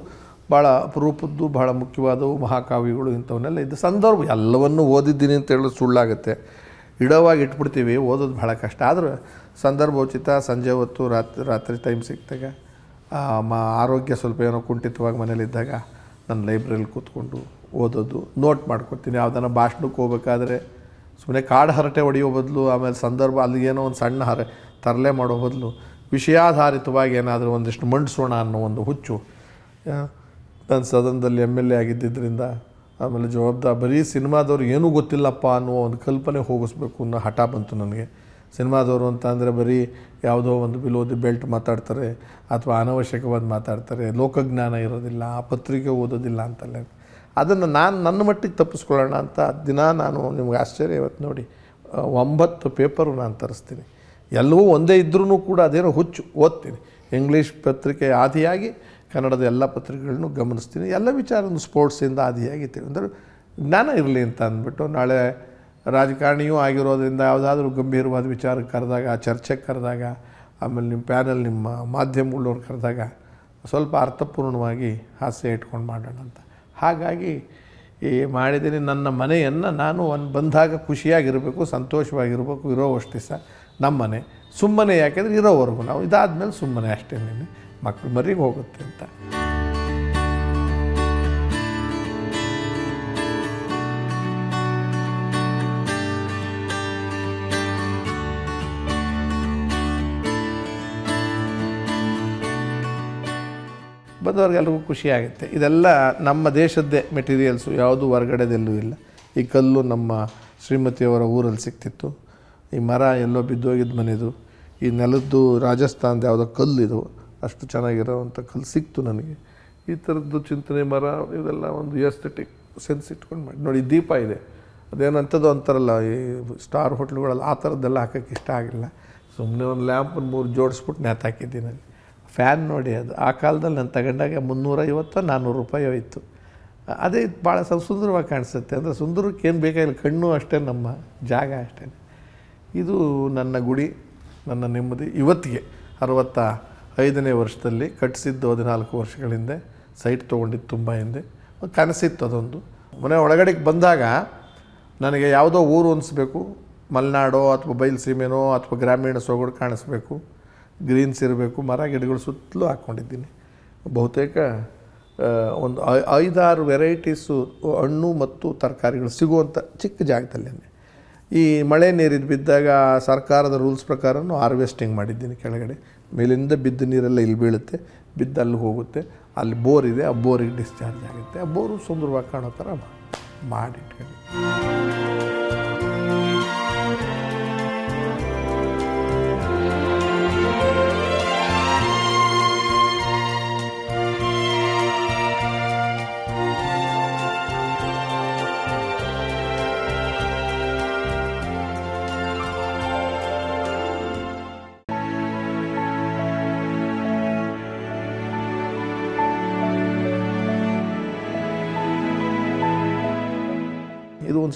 ಭಾಳ ಅಪರೂಪದ್ದು ಭಾಳ ಮುಖ್ಯವಾದವು ಮಹಾಕಾವ್ಯಗಳು ಇಂಥವನ್ನೆಲ್ಲ ಇದ್ದ ಸಂದರ್ಭ. ಎಲ್ಲವನ್ನೂ ಓದಿದ್ದೀನಿ ಅಂತ ಹೇಳೋದು ಸುಳ್ಳಾಗುತ್ತೆ. ಇಡವಾಗಿ ಇಟ್ಬಿಡ್ತೀವಿ ಓದೋದು ಭಾಳ ಕಷ್ಟ. ಆದರೂ ಸಂದರ್ಭೋಚಿತ ಸಂಜೆ ಹೊತ್ತು ರಾತ್ರಿ ರಾತ್ರಿ ಟೈಮ್ ಆ, ಮ ಆರೋಗ್ಯ ಸ್ವಲ್ಪ ಏನೋ ಕುಂಠಿತವಾಗಿ ಮನೇಲಿದ್ದಾಗ ನನ್ನ ಲೈಬ್ರರಿಲಿ ಕೂತ್ಕೊಂಡು ಓದೋದು ನೋಟ್ ಮಾಡ್ಕೊತೀನಿ. ಯಾವ್ದಾನ ಭಾಷಣಕ್ಕೆ ಹೋಗ್ಬೇಕಾದ್ರೆ ಸುಮ್ಮನೆ ಕಾಡು ಹರಟೆ ಹೊಡೆಯೋ ಬದಲು ಆಮೇಲೆ ಸಂದರ್ಭ ಅಲ್ಲಿ ಏನೋ ಒಂದು ಸಣ್ಣ ಹರ ತರಲೆ ಮಾಡೋ ಬದಲು ವಿಷಯಾಧಾರಿತವಾಗಿ ಏನಾದರೂ ಒಂದಿಷ್ಟು ಮಂಡಿಸೋಣ ಅನ್ನೋ ಒಂದು ಹುಚ್ಚು ನಾನು ಸದನದಲ್ಲಿ ಎಂ ಎಲ್ ಎ ಆಗಿದ್ದರಿಂದ ಆಮೇಲೆ ಜವಾಬ್ದಾರಿ ಬರೀ ಸಿನಿಮಾದವ್ರು ಏನೂ ಗೊತ್ತಿಲ್ಲಪ್ಪ ಅನ್ನುವ ಒಂದು ಕಲ್ಪನೆ ಹೋಗಿಸ್ಬೇಕು ಅನ್ನೋ ಹಠ ಬಂತು ನನಗೆ. ಸಿನಿಮಾದವರು ಅಂತ ಅಂದರೆ ಬರೀ ಯಾವುದೋ ಒಂದು ಬಿಲೋದಿ ಬೆಲ್ಟ್ ಮಾತಾಡ್ತಾರೆ ಅಥವಾ ಅನವಶ್ಯಕವಾದ ಮಾತಾಡ್ತಾರೆ, ಲೋಕಜ್ಞಾನ ಇರೋದಿಲ್ಲ, ಪತ್ರಿಕೆ ಓದೋದಿಲ್ಲ ಅಂತಲ್ಲ ಅದನ್ನು ನಾನು ನನ್ನ ಮಟ್ಟಿಗೆ ತಪ್ಪಿಸ್ಕೊಳ್ಳೋಣ ಅಂತ ದಿನ ನಾನು ನಿಮ್ಗೆ ಆಶ್ಚರ್ಯ ಇವತ್ತು ನೋಡಿ, ಒಂಬತ್ತು ಪೇಪರು ನಾನು ತರಿಸ್ತೀನಿ. ಎಲ್ಲವೂ ಒಂದೇ ಇದ್ರೂ ಕೂಡ ಅದೇನೋ ಹುಚ್ಚು, ಓದ್ತೀನಿ. ಇಂಗ್ಲೀಷ್ ಪತ್ರಿಕೆ ಆದಿಯಾಗಿ ಕನ್ನಡದ ಎಲ್ಲ ಪತ್ರಿಕೆಗಳನ್ನು ಗಮನಿಸ್ತೀನಿ. ಎಲ್ಲ ವಿಚಾರ ಒಂದು ಸ್ಪೋರ್ಟ್ಸಿಂದ ಆದಿಯಾಗಿರ್ತೀವಿ ಅಂದರೆ ಜ್ಞಾನ ಇರಲಿ ಅಂತ ಅಂದ್ಬಿಟ್ಟು ನಾಳೆ ರಾಜಕಾರಣಿಯೂ ಆಗಿರೋದ್ರಿಂದ ಯಾವುದಾದ್ರೂ ಗಂಭೀರವಾದ ವಿಚಾರಕ್ಕೆ ಕರೆದಾಗ ಚರ್ಚೆಗೆ ಕರೆದಾಗ, ಆಮೇಲೆ ನಿಮ್ಮ ಪ್ಯಾನಲ್ ನಿಮ್ಮ ಮಾಧ್ಯಮಗಳವ್ರು ಕರೆದಾಗ ಸ್ವಲ್ಪ ಅರ್ಥಪೂರ್ಣವಾಗಿ ಹಾಸ್ಯ ಇಟ್ಕೊಂಡು ಮಾಡೋಣ ಅಂತ. ಹಾಗಾಗಿ ಈ ಮಾಡಿದ್ದೀನಿ ನನ್ನ ಮನೆಯನ್ನು ನಾನು ಒಂದು ಬಂದಾಗ ಖುಷಿಯಾಗಿರಬೇಕು, ಸಂತೋಷವಾಗಿರಬೇಕು ಇರೋವಷ್ಟು ದಿವಸ ನಮ್ಮ ಮನೆ ಸುಮ್ಮನೆ ಯಾಕೆಂದರೆ ಇರೋವರೆಗೂ ನಾವು. ಇದಾದಮೇಲೆ ಸುಮ್ಮನೆ ಅಷ್ಟೇ ಮಕ್ಕಳು ಮರಿಗೆ ಹೋಗುತ್ತೆ ಅಂತ. ಬಂದವ್ರಿಗೆಲ್ರಿಗೂ ಖುಷಿ ಆಗುತ್ತೆ. ಇದೆಲ್ಲ ನಮ್ಮ ದೇಶದ್ದೇ ಮೆಟೀರಿಯಲ್ಸು ಯಾವುದು ಹೊರಗಡೆದೆಲ್ಲೂ ಇಲ್ಲ. ಈ ಕಲ್ಲು ನಮ್ಮ ಶ್ರೀಮತಿಯವರ ಊರಲ್ಲಿ ಸಿಕ್ತಿತ್ತು. ಈ ಮರ ಎಲ್ಲೋ ಬಿದ್ದೋಗಿದ್ದ ಮನೆದು, ಈ ನೆಲದ್ದು ರಾಜಸ್ಥಾನದ ಯಾವುದೋ ಕಲ್ಲಿದು ಅಷ್ಟು ಚೆನ್ನಾಗಿರೋವಂಥ ಕಲ್ಲು ಸಿಕ್ತು ನನಗೆ. ಈ ಥರದ್ದು ಚಿಂತನೆ, ಮರ ಇದೆಲ್ಲ ಒಂದು ಎಸ್ಥೆಟಿಕ್ ಸೆನ್ಸ್ ಇಟ್ಕೊಂಡು ಮಾಡಿ. ನೋಡಿ, ದೀಪ ಇದೆ. ಅದೇನಂಥದ್ದು ಅಂತಾರಲ್ಲ, ಈ ಸ್ಟಾರ್ ಹೋಟ್ಲುಗಳಲ್ಲಿ ಆ ಥರದ್ದೆಲ್ಲ ಹಾಕೋಕ್ಕೆ ಇಷ್ಟ ಆಗಿಲ್ಲ. ಸುಮ್ಮನೆ ಒಂದು ಲ್ಯಾಂಪನ್ನು ಮೂರು ಜೋಡಿಸ್ಬಿಟ್ಟು ನೇತಾಕಿದ್ದೀನಿ ಹಾಕಿದ್ದೀನಿ ಫ್ಯಾನ್ ನೋಡಿ ಅದು. ಆ ಕಾಲದಲ್ಲಿ ನಾನು ತಗೊಂಡಾಗ ಮುನ್ನೂರೈವತ್ತು ನಾನ್ನೂರು ರೂಪಾಯಿ ಇತ್ತು. ಅದೇ ಭಾಳ ಸ್ವಲ್ಪ ಸುಂದರವಾಗಿ ಕಾಣಿಸುತ್ತೆ. ಅಂದರೆ ಸುಂದರಕ್ಕೆ ಏನು ಬೇಕಾಗಿಲ್ಲ ಕಣ್ಣು ಅಷ್ಟೇ ನಮ್ಮ ಜಾಗ ಅಷ್ಟೇ. ಇದು ನನ್ನ ಗುಡಿ, ನನ್ನ ನೆಮ್ಮದಿ. ಇವತ್ತಿಗೆ ಅರವತ್ತ ಐದನೇ ವರ್ಷದಲ್ಲಿ ಕಟ್ಟಿಸಿದ್ದು ಹದಿನಾಲ್ಕು ವರ್ಷಗಳ ಹಿಂದೆ, ಸೈಟ್ ತೊಗೊಂಡಿದ್ದು ತುಂಬ ಹಿಂದೆ. ಕನಸಿತ್ತು ಅದೊಂದು. ಮನೆ ಒಳಗಡೆಗೆ ಬಂದಾಗ ನನಗೆ ಯಾವುದೋ ಊರು ಅನಿಸ್ಬೇಕು. ಮಲೆನಾಡೋ ಅಥವಾ ಬಯಲುಸೀಮೆನೋ ಅಥವಾ ಗ್ರಾಮೀಣ ಸೊಗಡು ಕಾಣಿಸ್ಬೇಕು. ಗ್ರೀನ್ಸ್ ಇರಬೇಕು. ಮರ ಗಿಡಗಳು ಸುತ್ತಲೂ ಹಾಕ್ಕೊಂಡಿದ್ದೀನಿ. ಬಹುತೇಕ ಒಂದು ಐದಾರು ವೆರೈಟೀಸು ಹಣ್ಣು ಮತ್ತು ತರಕಾರಿಗಳು ಸಿಗುವಂಥ ಚಿಕ್ಕ ಜಾಗದಲ್ಲಿ ಈ ಮಳೆ ನೀರಿದ್ದು ಬಿದ್ದಾಗ ಸರ್ಕಾರದ ರೂಲ್ಸ್ ಪ್ರಕಾರನೂ ಹಾರ್ವೆಸ್ಟಿಂಗ್ ಮಾಡಿದ್ದೀನಿ ಕೆಳಗಡೆ. ಮೇಲಿಂದ ಬಿದ್ದ ನೀರೆಲ್ಲ ಇಲ್ಲಿ ಬೀಳುತ್ತೆ, ಬಿದ್ದು ಅಲ್ಲಿ ಹೋಗುತ್ತೆ. ಅಲ್ಲಿ ಬೋರ್ ಇದೆ ಆ ಬೋರಿಗೆ ಡಿಸ್ಚಾರ್ಜ್ ಆಗುತ್ತೆ. ಆ ಬೋರು ಸುಂದರವಾಗಿ ಕಾಣೋ ಥರ ಮಾಡಿಟ್ಕೊಂಡು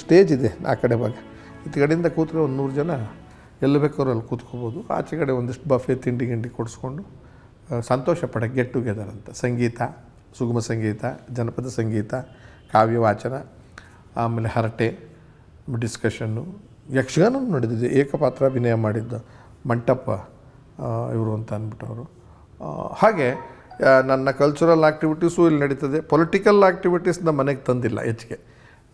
ಸ್ಟೇಜ್ ಇದೆ ಆ ಕಡೆ ಭಾಗ. ಈ ಕಡೆಯಿಂದ ಕೂತ್ರೆ ಒಂದು ನೂರು ಜನ ಎಲ್ಲಿ ಬೇಕಾದ್ರೂ ಅಲ್ಲಿ ಕೂತ್ಕೋಬೋದು. ಆಚೆ ಕಡೆ ಒಂದಿಷ್ಟು ಬಫೆ ತಿಂಡಿ ಗಿಂಡಿ ಕೊಡಿಸ್ಕೊಂಡು ಸಂತೋಷ ಪಡ ಗೆಟ್ ಟುಗೆದರ್ ಅಂತ. ಸಂಗೀತ, ಸುಗಮ ಸಂಗೀತ, ಜನಪದ ಸಂಗೀತ, ಕಾವ್ಯ ವಾಚನ, ಆಮೇಲೆ ಹರಟೆ ಡಿಸ್ಕಷನ್ನು ಯಕ್ಷಗಾನ ನಡೆದಿದೆ. ಏಕಪಾತ್ರ ಅಭಿನಯ ಮಾಡಿದ್ದು ಮಂಟಪ ಇವರು ಅಂತ ಅಂದ್ಬಿಟ್ಟವರು. ಹಾಗೆ ನನ್ನ ಕಲ್ಚರಲ್ ಆ್ಯಕ್ಟಿವಿಟೀಸು ಇಲ್ಲಿ ನಡೀತದೆ. ಪೊಲಿಟಿಕಲ್ ಆ್ಯಕ್ಟಿವಿಟೀಸ್ನ ಮನೆಗೆ ತಂದಿಲ್ಲ, ಹೆಚ್ಚಿಗೆ.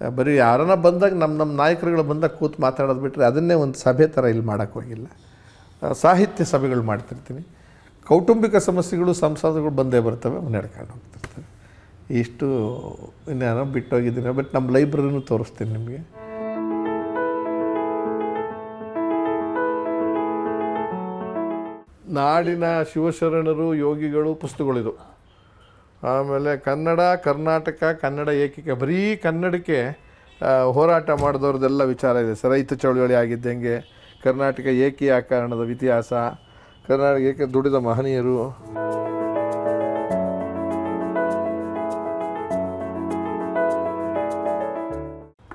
ಬರೀ ಯಾರನ್ನ ಬಂದಾಗ ನಮ್ಮ ನಮ್ಮ ನಾಯಕರುಗಳು ಬಂದಾಗ ಕೂತು ಮಾತಾಡೋದು ಬಿಟ್ಟರೆ ಅದನ್ನೇ ಒಂದು ಸಭೆ ಥರ ಇಲ್ಲಿ ಮಾಡೋಕ್ಕೆ ಹೋಗಿಲ್ಲ. ಸಾಹಿತ್ಯ ಸಭೆಗಳು ಮಾಡ್ತಿರ್ತೀನಿ. ಕೌಟುಂಬಿಕ ಸಮಸ್ಯೆಗಳು ಸಂಸದಗಳು ಬಂದೇ ಬರ್ತವೆ ನಡ್ಕೊಂಡು ಹೋಗ್ತಿರ್ತವೆ. ಇಷ್ಟು ಇನ್ನೇನೋ ಬಿಟ್ಟೋಗಿದ್ದೀನಿ. ಬಟ್ ನಮ್ಮ ಲೈಬ್ರರಿನೂ ತೋರಿಸ್ತೀನಿ ನಿಮಗೆ. ನಾಡಿನ ಶಿವಶರಣರು, ಯೋಗಿಗಳು, ಪುಸ್ತಕಗಳಿದು. ಆಮೇಲೆ ಕನ್ನಡ, ಕರ್ನಾಟಕ, ಕನ್ನಡ ಏಕಿಕೆ, ಬರೀ ಕನ್ನಡಕ್ಕೆ ಹೋರಾಟ ಮಾಡಿದವ್ರದ್ದೆಲ್ಲ ವಿಚಾರ ಇದೆ. ಸರ್, ರೈತ ಚಳುವಳಿ ಆಗಿದ್ದಂಗೆ ಕರ್ನಾಟಕ ಏಕೀಕರಣದ ಇತಿಹಾಸ? ಕರ್ನಾಟಕ ಏಕೆ ದುಡಿದ ಮಹನೀಯರು?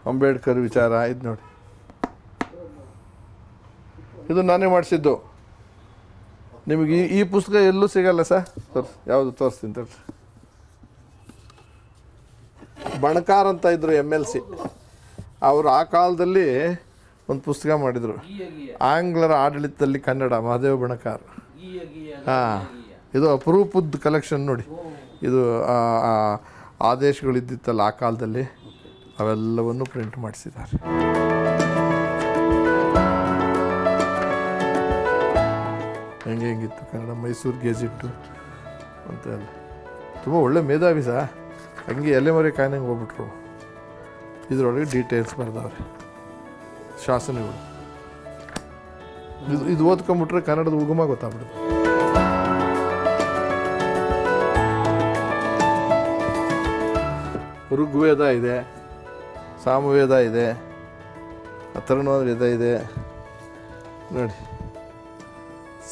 ಅಂಬೇಡ್ಕರ್ ವಿಚಾರ ಇದು ನೋಡಿ. ಇದು ನಾನೇ ಮಾಡಿಸಿದ್ದು. ನಿಮಗೆ ಈ ಈ ಪುಸ್ತಕ ಎಲ್ಲೂ ಸಿಗಲ್ಲ ಸರ್? ತೋರಿಸಿ ಯಾವುದು ತೋರಿಸ್ತೀನಿ, ತೋರಿಸಿ. ಬಣಕಾರ್ ಅಂತ ಇದ್ರು ಎಂ ಎಲ್ ಸಿ ಅವರು ಆ ಕಾಲದಲ್ಲಿ ಒಂದು ಪುಸ್ತಕ ಮಾಡಿದರು. ಆಂಗ್ಲರ ಆಡಳಿತದಲ್ಲಿ ಕನ್ನಡ, ಮಹಾದೇವ ಬಣಕಾರ್. ಹಾಂ, ಇದು ಅಪರೂಪದ ಕಲೆಕ್ಷನ್ ನೋಡಿ. ಇದು ಆದೇಶಗಳಿದ್ದಿತ್ತಲ್ಲ ಆ ಕಾಲದಲ್ಲಿ, ಅವೆಲ್ಲವನ್ನು ಪ್ರಿಂಟ್ ಮಾಡಿಸಿದ್ದಾರೆ. ಹೆಂಗೆ ಹೆಂಗಿತ್ತು ಕನ್ನಡ? ಮೈಸೂರು ಗೆಜಿಟ್ಟು ಅಂತ ಎಲ್ಲ. ತುಂಬ ಒಳ್ಳೆ ಮೇಧಾವಿ ಸಹ ಹಂಗೆ ಎಲೆ ಮರಿ ಕಾಯ್ನಂಗೆ ಹೋಗ್ಬಿಟ್ರು. ಇದರೊಳಗೆ ಡೀಟೇಲ್ಸ್ ಬರ್ದವ್ರೆ. ಶಾಸನಗಳು. ಇದು ಇದು ಓದ್ಕೊಂಬಿಟ್ರೆ ಕನ್ನಡದ ಉಗಮ ಗೊತ್ತಾಗ್ಬಿಡುತ್ತೆ. ಋಗ್ವೇದ ಇದೆ, ಸಾಮವೇದ ಇದೆ ಅಥರ್ವವೇದ ಇದೆ ನೋಡಿ.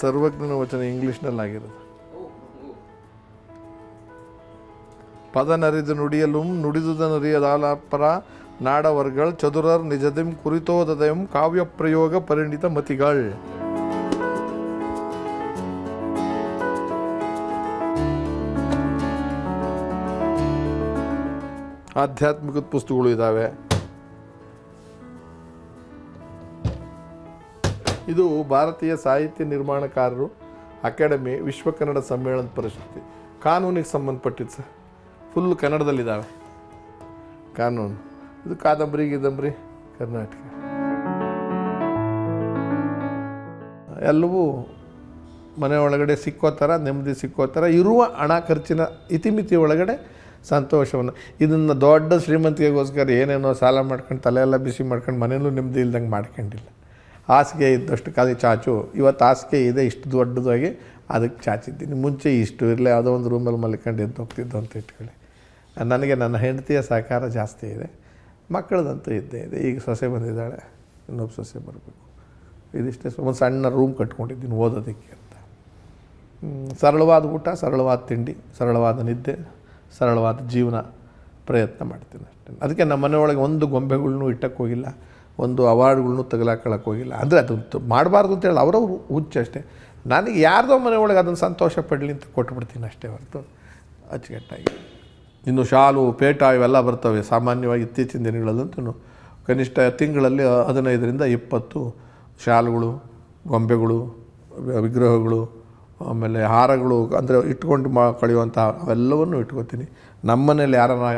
ಸರ್ವಜ್ಞನ ವಚನ ಇಂಗ್ಲೀಷ್ನಲ್ಲಾಗಿರೋದು ಪದನರಿದು ನುಡಿಯಲು ನುಡಿದುದ ನರಿಯದಾಲಪರ ನಾಡವರ್ಗಳ್, ಚದುರರ್ ನಿಜದಿಂ ಕುರಿತೋದಯಂ ಕಾವ್ಯ ಪ್ರಯೋಗ ಪರಿಣಿತ ಮತಿಗಳ್. ಆಧ್ಯಾತ್ಮಿಕ ಪುಸ್ತಕಗಳು ಇದ್ದಾವೆ ಇದು ಭಾರತೀಯ ಸಾಹಿತ್ಯ ನಿರ್ಮಾಣಕಾರರು ಅಕಾಡೆಮಿ ವಿಶ್ವ ಕನ್ನಡ ಸಮ್ಮೇಳನದ ಪರಿಸ್ಥಿತಿ ಕಾನೂನಿಗೆ ಸಂಬಂಧಪಟ್ಟಿದ್ದು ಸರ್. ಫುಲ್ ಕನ್ನಡದಲ್ಲಿದ್ದಾವೆ ಕಾನೂನು ಇದು ಕಾದಂಬರಿ ಗಿದಂಬರಿ ಕರ್ನಾಟಕ ಎಲ್ಲವೂ ಮನೆ ಒಳಗಡೆ ಸಿಕ್ಕೋ ಥರ, ನೆಮ್ಮದಿ ಸಿಕ್ಕೋ ಥರ ಇರುವ ಹಣ ಖರ್ಚಿನ ಇತಿಮಿತಿ ಒಳಗಡೆ ಸಂತೋಷವನ್ನು. ಇದನ್ನು ದೊಡ್ಡ ಶ್ರೀಮಂತಿಗೆಗೋಸ್ಕರ ಏನೇನೋ ಸಾಲ ಮಾಡ್ಕೊಂಡು ತಲೆ ಎಲ್ಲ ಬಿಸಿ ಮಾಡ್ಕೊಂಡು ಮನೇಲೂ ನೆಮ್ಮದಿ ಇಲ್ದಂಗೆ ಮಾಡ್ಕೊಂಡಿಲ್ಲ. ಹಾಸಿಗೆ ಇದ್ದಷ್ಟು ಕಾಲಿ ಚಾಚು. ಇವತ್ತು ಹಾಸಿಗೆ ಇದೆ, ಇಷ್ಟು ದೊಡ್ಡದಾಗಿ ಅದಕ್ಕೆ ಚಾಚಿದ್ದೀನಿ. ಮುಂಚೆ ಇಷ್ಟು ಇರಲಿ, ಯಾವುದೋ ಒಂದು ರೂಮಲ್ಲಿ ಮಲ್ಕೊಂಡು ಎದ್ದು ಹೋಗ್ತಿದ್ದು ಅಂತ ಇಟ್ಕೊಳ್ಳಿ. ನನಗೆ ನನ್ನ ಹೆಂಡತಿಯ ಸಹಕಾರ ಜಾಸ್ತಿ ಇದೆ. ಮಕ್ಕಳದಂತೂ ಇದ್ದೇ ಇದೆ. ಈಗ ಸೊಸೆ ಬಂದಿದ್ದಾಳೆ. ಇನ್ನೊಬ್ಬ ಸೊಸೆ ಬರಬೇಕು. ಇದಿಷ್ಟೇ ಒಂದು ಸಣ್ಣ ರೂಮ್ ಕಟ್ಕೊಂಡಿದ್ದೀನಿ ಓದೋದಕ್ಕೆ ಅಂತ. ಸರಳವಾದ ಊಟ, ಸರಳವಾದ ತಿಂಡಿ, ಸರಳವಾದ ನಿದ್ದೆ, ಸರಳವಾದ ಜೀವನ ಪ್ರಯತ್ನ ಮಾಡ್ತೀನಿ ಅಷ್ಟೇ. ಅದಕ್ಕೆ ನಮ್ಮ ಮನೆಯೊಳಗೆ ಒಂದು ಗೊಂಬೆಗಳ್ನೂ ಇಟ್ಟಕ್ಕೆ ಹೋಗಿಲ್ಲ. ಒಂದು ಅವಾರ್ಡ್ಗಳ್ನೂ ತಗಲಾಕೊಳ್ಳೋಕೆ ಹೋಗಿಲ್ಲ. ಅಂದರೆ ಅದು ಮಾಡಬಾರ್ದು ಅಂತೇಳಿ ಅವರವ್ರು ಹುಚ್ಚು ಅಷ್ಟೇ. ನನಗೆ ಯಾರ್ದೋ ಮನೆಯೊಳಗೆ ಅದನ್ನು ಸಂತೋಷ ಪಡಲಿ ಅಂತ ಕೊಟ್ಬಿಡ್ತೀನಿ ಅಷ್ಟೇ ಹೊರತು. ಅಚ್ಚುಕಟ್ಟಾಗಿ. ಇನ್ನು ಶಾಲು, ಪೇಟ ಇವೆಲ್ಲ ಬರ್ತವೆ. ಸಾಮಾನ್ಯವಾಗಿ ಇತ್ತೀಚಿನ ದಿನಗಳಲ್ಲಂತೂ ಕನಿಷ್ಠ ತಿಂಗಳಲ್ಲಿ ಹದಿನೈದರಿಂದ ಇಪ್ಪತ್ತು ಶಾಲುಗಳು, ಗೊಂಬೆಗಳು, ವಿಗ್ರಹಗಳು, ಆಮೇಲೆ ಹಾರಗಳು ಅಂದರೆ ಇಟ್ಕೊಂಡು ಮಾ ಕಳೆಯುವಂಥ ಅವೆಲ್ಲವನ್ನು ಇಟ್ಕೊತೀನಿ. ನಮ್ಮನೇಲಿ ಯಾರನ್ನ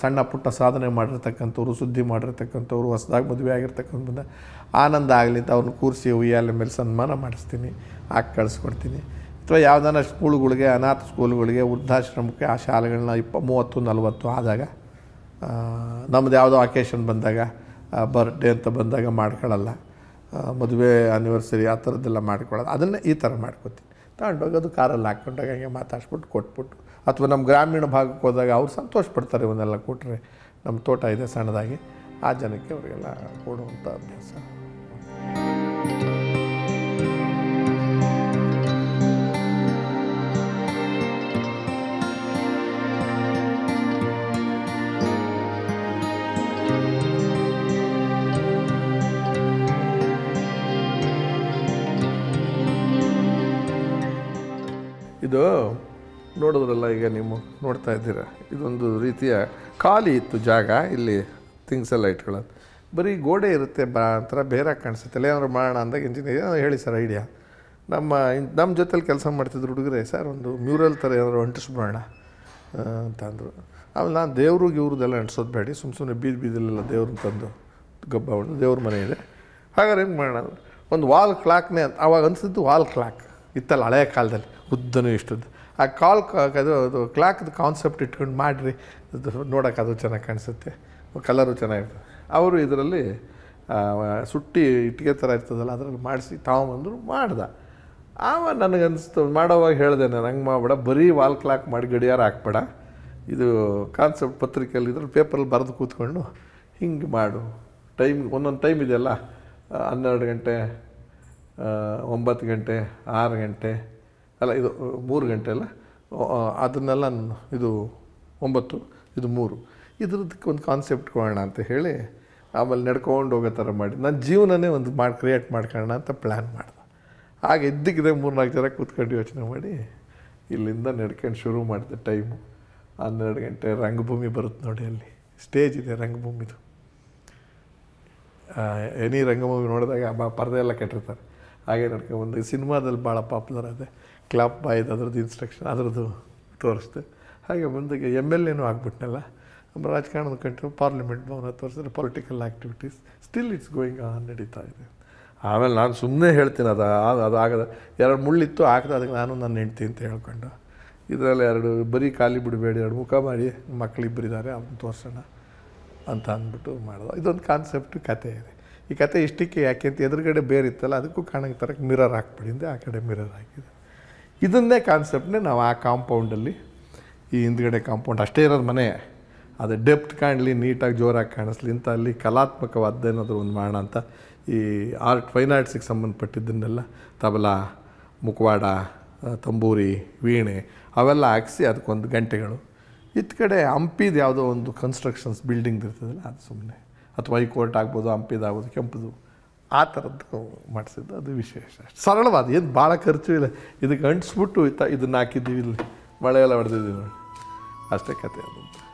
ಸಣ್ಣ ಪುಟ್ಟ ಸಾಧನೆ ಮಾಡಿರ್ತಕ್ಕಂಥವ್ರು, ಸುದ್ದಿ ಮಾಡಿರ್ತಕ್ಕಂಥವ್ರು, ಹೊಸದಾಗಿ ಮದುವೆ ಆಗಿರ್ತಕ್ಕಂಥ ಆನಂದ ಆಗಲಿ ಅಂತ ಅವ್ರನ್ನ ಕೂರಿಸಿ, ಉಯ್ಯಾಲೆ ಮೇಲೆ ಸನ್ಮಾನ ಮಾಡಿಸ್ತೀನಿ, ಹಾಕಿ ಕಳಿಸ್ಕೊಡ್ತೀನಿ. ಅಥವಾ ಯಾವ್ದಾನ ಸ್ಕೂಲ್ಗಳಿಗೆ, ಅನಾಥ ಸ್ಕೂಲ್ಗಳಿಗೆ, ವೃದ್ಧಾಶ್ರಮಕ್ಕೆ ಆ ಶಾಲೆಗಳನ್ನ ಇಪ್ಪ, ಮೂವತ್ತು, ನಲವತ್ತು ಆದಾಗ ನಮ್ಮದು ಯಾವುದೋ ಅಕೇಶನ್ ಬಂದಾಗ ಬರ್ಡೇ ಅಂತ ಬಂದಾಗ ಮಾಡ್ಕೊಳ್ಳಲ್ಲ ಮದುವೆ ಆ್ಯನಿವರ್ಸರಿ ಆ ಥರದ್ದೆಲ್ಲ ಮಾಡ್ಕೊಳ್ಳೋದು ಅದನ್ನೇ ಈ ಥರ ಮಾಡ್ಕೊತೀನಿ. ತಗೊಂಡೋಗಿ ಅದು ಕಾರಲ್ಲಿ ಹಾಕ್ಕೊಂಡಾಗ ಹಂಗೆ ಮಾತಾಡ್ಸ್ಬಿಟ್ಟು ಕೊಟ್ಬಿಟ್ಟು, ಅಥವಾ ನಮ್ಮ ಗ್ರಾಮೀಣ ಭಾಗಕ್ಕೆ ಹೋದಾಗ ಅವ್ರು ಸಂತೋಷ ಪಡ್ತಾರೆ ಇವನ್ನೆಲ್ಲ ಕೊಟ್ಟರೆ ನಮ್ಮ ತೋಟ ಇದೆ ಸಣ್ಣದಾಗಿ. ಆ ಜನಕ್ಕೆ ಅವರಿಗೆಲ್ಲ ಕೊಡುವಂಥ ಅಭ್ಯಾಸ. ನೀವು ನೋಡ್ತಾ ಇದ್ದೀರಾ? ಇದೊಂದು ರೀತಿಯ ಖಾಲಿ ಇತ್ತು ಜಾಗ, ಇಲ್ಲಿ ಥಿಂಗ್ಸ್ ಎಲ್ಲ ಇಟ್ಕೊಳ್ಳೋದು. ಬರೀ ಗೋಡೆ ಇರುತ್ತೆ ಬಾ ಒಂಥರ ಬೇರೆ ಕಾಣಿಸುತ್ತೆ. ಏನಾದ್ರು ಮಾಡೋಣ ಅಂದಾಗ ಇಂಜಿನಿಯರ್ ಹೇಳಿ ಸರ್ ಐಡಿಯಾ ನಮ್ಮ ನಮ್ಮ ಜೊತೆಲಿ ಕೆಲಸ ಮಾಡ್ತಿದ್ರು ಹುಡುಗರೇ ಸರ್ ಒಂದು ಮ್ಯೂರಲ್ ಥರ ಏನಾದ್ರು ಅಂಟಿಸ್ಬಿಡೋಣ ಅಂತಂದರು ಆಮೇಲೆ ನಾನು ದೇವ್ರಿಗೆ ಇವ್ರದ್ದೆಲ್ಲ ಅಂಟಿಸೋದು ಬೇಡಿ ಸುಮ್ಮ ಸುಮ್ಮನೆ ಬೀದಿ ಬೀದಿಲೆಲ್ಲ ದೇವ್ರನ್ನ ತಂದು ಗಬ್ಬ ದೇವ್ರ ಮನೆ ಇದೆ. ಹಾಗಾದ್ರೆ ಹೆಂಗೆ ಮಾಡೋಣ? ಒಂದು ವಾಲ್ ಕ್ಲಾಕ್ನೇ ಅಂತ ಅವಾಗ ಅನಿಸಿದ್ದು ವಾಲ್ ಕ್ಲಾಕ್ ಇತ್ತಲ್ಲ ಹಳೆಯ ಕಾಲದಲ್ಲಿ, ಉದ್ದನೂ ಇಷ್ಟದ್ದು. ಆ ಕಾಲ್ ಅದು ಅದು ಕ್ಲಾಕ್ದು ಕಾನ್ಸೆಪ್ಟ್ ಇಟ್ಕೊಂಡು ಮಾಡಿರಿ. ಅದು ನೋಡೋಕೆ ಅದು ಚೆನ್ನಾಗಿ ಕಾಣಿಸುತ್ತೆ. ಕಲರು ಚೆನ್ನಾಗಿರ್ತದೆ. ಅವರು ಇದರಲ್ಲಿ ಸುಟ್ಟಿ ಇಟ್ಟಿಗೆ ಥರ ಇರ್ತದಲ್ಲ, ಅದರಲ್ಲಿ ಮಾಡಿಸಿ ತಾವಂಬಂದರು ಮಾಡ್ದ. ಆವ ನನಗನ್ನಿಸ್ತು ಮಾಡೋವಾಗ ಹೇಳಿದೆ ನಾನು, ಹಂಗೆ ಮಾಡಬೇಡ, ಬರೀ ವಾಲ್ ಕ್ಲಾಕ್ ಮಾಡಿ ಗಡಿಯಾರ ಹಾಕ್ಬೇಡ. ಇದು ಕಾನ್ಸೆಪ್ಟ್ ಪತ್ರಿಕೆಯಲ್ಲಿ ಇದ್ರಲ್ಲಿ ಪೇಪರಲ್ಲಿ ಬರೆದು ಕೂತ್ಕೊಂಡು ಹಿಂಗೆ ಮಾಡು. ಟೈಮ್ ಒಂದೊಂದು ಟೈಮ್ ಇದೆಯಲ್ಲ ಹನ್ನೆರಡು ಗಂಟೆ ಒಂಬತ್ತು ಗಂಟೆ, ಆರು ಗಂಟೆ ಅಲ್ಲ, ಇದು ಮೂರು ಗಂಟೆ ಅಲ್ಲ? ಅದನ್ನೆಲ್ಲ ಇದು ಒಂಬತ್ತು, ಇದು ಮೂರು. ಇದ್ರದಕ್ಕೆ ಒಂದು ಕಾನ್ಸೆಪ್ಟ್ ಕೊಡೋಣ ಅಂತ ಹೇಳಿ, ಆಮೇಲೆ ನಡ್ಕೊಂಡು ಹೋಗೋ ಥರ ಮಾಡಿ. ನನ್ನ ಜೀವನನೇ ಒಂದು ಮಾಡಿ ಕ್ರಿಯೇಟ್ ಮಾಡ್ಕೊಳ್ಳೋಣ ಅಂತ ಪ್ಲ್ಯಾನ್ ಮಾಡಿದೆ. ಆಗ ಇದ್ದಕ್ಕಿದೆ ಮೂರ್ನಾಲ್ಕು ಜನ ಕೂತ್ಕೊಂಡು ಯೋಚನೆ ಮಾಡಿ, ಇಲ್ಲಿಂದ ನಡ್ಕೊಂಡು ಶುರು ಮಾಡಿದೆ ಟೈಮು ಹನ್ನೆರಡು ಗಂಟೆ ರಂಗಭೂಮಿ ಬರುತ್ತೆ ನೋಡಿ ಅಲ್ಲಿ. ಸ್ಟೇಜ್ ಇದೆ ರಂಗಭೂಮಿದು. ಎನಿ ರಂಗಭೂಮಿ ನೋಡಿದಾಗ ಪರದೆ ಎಲ್ಲ ಕೆಟ್ಟಿರ್ತಾರೆ. ಹಾಗೆ ನಡ್ಕೊಂಡು ಸಿನಿಮಾದಲ್ಲಿ ಭಾಳ ಪಾಪ್ಯುಲರ್ ಇದೆ ಕ್ಲಾಪ್ ಬಾಯ್ದು ಅದ್ರದ್ದು ಇನ್ಸ್ಟ್ರಕ್ಷನ್ ಅದರದ್ದು ತೋರಿಸ್ದೆ. ಹಾಗೆ ಮುಂದಕ್ಕೆ ಎಂ ಎಲ್ ಎನೂ ಆಗ್ಬಿಟ್ನಲ್ಲ. ನಮ್ಮ ರಾಜಕಾರಣದ ಕಂಟ್ರಿ ಪಾರ್ಲಿಮೆಂಟ್ ಭವನ ತೋರಿಸಿದ್ರೆ political activities still it's going on ನಡೀತಾ ಇದೆ. ಆಮೇಲೆ ನಾನು ಸುಮ್ಮನೆ ಹೇಳ್ತೀನಿ ಅದು ಅದು ಆಗದ. ಎರಡು ಮುಳ್ಳಿತ್ತು ಆಗದ ಅದಕ್ಕೆ ನಾನು ನನ್ನ ಹೆಂಡ್ತಿ ಅಂತ ಹೇಳ್ಕೊಂಡು. ಇದರಲ್ಲಿ ಎರಡು, ಬರೀ ಖಾಲಿ ಬಿಡಬೇಡಿ, ಎರಡು ಮುಖ ಮಾಡಿ ಮಕ್ಕಳಿಬ್ಬರಿದ್ದಾರೆ, ಅವ್ನು ತೋರಿಸೋಣ ಅಂತ ಅಂದ್ಬಿಟ್ಟು ಮಾಡೋದು. ಇದೊಂದು ಕಾನ್ಸೆಪ್ಟ್ ಕತೆ ಇದೆ. ಈ ಕತೆ ಇಷ್ಟಕ್ಕೆ ಯಾಕೆ ಅಂತ ಎದುರುಗಡೆ ಬೇರೆ ಇತ್ತಲ್ಲ ಅದಕ್ಕೂ ಕಾಣೋ ತರಕ್ಕೆ ಮಿರರ್ ಹಾಕ್ಬಿಡಿ ಆ ಕಡೆ ಮಿರರ್ ಹಾಕಿದೆ. ಇದನ್ನೇ ಕಾನ್ಸೆಪ್ಟನ್ನೇ ನಾವು ಆ ಕಾಂಪೌಂಡಲ್ಲಿ ಈ ಹಿಂದ್ಗಡೆ ಕಾಂಪೌಂಡ್ ಅಷ್ಟೇ ಇರೋದು ಮನೆ. ಅದು ಡೆಪ್ತ್ ಕಾಣಲಿ, ನೀಟಾಗಿ ಜೋರಾಗಿ ಕಾಣಿಸ್ಲಿ ಅಂತ ಅಲ್ಲಿ ಕಲಾತ್ಮಕವಾದ್ದೇನಾದರೂ ಒಂದು ಮಾಡೋಣ ಅಂತ ಈ ಆರ್ಟ್ ಫೈನ್ ಆರ್ಟ್ಸಿಗೆ ಸಂಬಂಧಪಟ್ಟಿದ್ದನ್ನೆಲ್ಲ ತಬಲ ಮುಖವಾಡ ತಂಬೂರಿ, ವೀಣೆ ಅವೆಲ್ಲ ಹಾಕ್ಸಿ ಅದಕ್ಕೊಂದು ಗಂಟೆಗಳು. ಇತ್ತ ಕಡೆ ಹಂಪಿದು ಯಾವುದೋ ಒಂದು ಕನ್ಸ್ಟ್ರಕ್ಷನ್ಸ್ ಬಿಲ್ಡಿಂಗ್ ಇರ್ತದಲ್ಲ, ಅದು ಸುಮ್ಮನೆ ಅಥವಾ ಹೈಕೋರ್ಟ್ ಆಗ್ಬೋದು ಹಂಪಿದಾಗ್ಬೋದು ಕೆಂಪುದು. ಆ ಥರದ್ದು ಮಾಡಿಸಿದ್ದು ಅದು ವಿಶೇಷ ಸರಳವಾದ, ಏನು ಭಾಳ ಖರ್ಚು ಇಲ್ಲ. ಇದಕ್ಕೆ ಅಂಟಿಸ್ಬಿಟ್ಟು ಇದನ್ನು ಹಾಕಿದ್ದೀವಿ ಇಲ್ಲಿ. ಮಳೆ ಎಲ್ಲ ಹೊಡೆದಿದ್ದೀವಿ ನೋಡಿ. ಅಷ್ಟೇ ಕತೆ ಅದು.